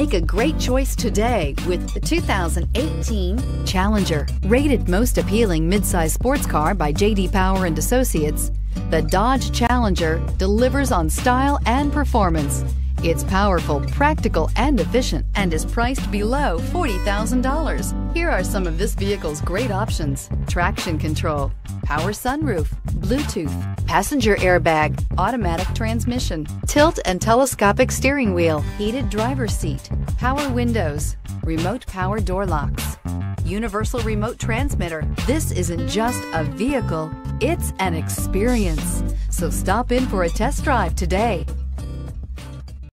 Make a great choice today with the 2018 Challenger. Rated most appealing midsize sports car by J.D. Power and Associates, the Dodge Challenger delivers on style and performance. It's powerful, practical, and efficient, and is priced below $40,000. Here are some of this vehicle's great options. Traction control, power sunroof, Bluetooth, passenger airbag, automatic transmission, tilt and telescopic steering wheel, heated driver's seat, power windows, remote power door locks, universal remote transmitter. This isn't just a vehicle, it's an experience. So stop in for a test drive today.